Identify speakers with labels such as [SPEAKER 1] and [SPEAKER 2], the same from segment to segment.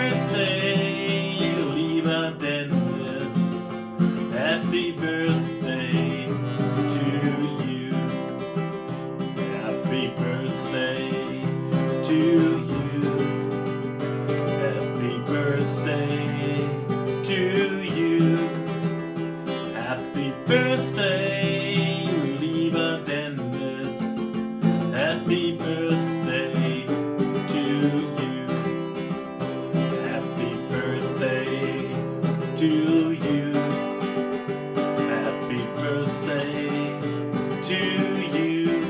[SPEAKER 1] birthday, lieber Dennis. Happy birthday to you. Happy birthday to you. Happy birthday to you. Happy birthday, lieber Dennis. Happy birthday Happy birthday to you.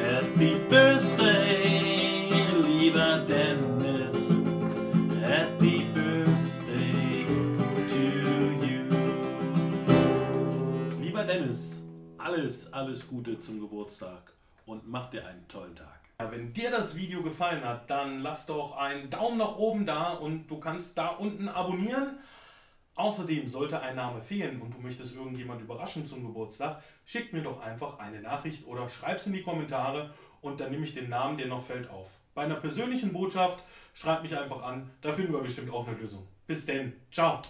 [SPEAKER 1] Happy birthday, lieber Dennis. Happy birthday to you. Lieber Dennis, alles, alles Gute zum Geburtstag und mach dir einen tollen Tag. Wenn dir das Video gefallen hat, dann lass doch einen Daumen nach oben da und du kannst da unten abonnieren. Außerdem sollte ein Name fehlen und du möchtest irgendjemand überraschen zum Geburtstag, schick mir doch einfach eine Nachricht oder schreib's in die Kommentare und dann nehme ich den Namen, der noch fällt, auf. Bei einer persönlichen Botschaft schreib mich einfach an, da finden wir bestimmt auch eine Lösung. Bis denn, ciao!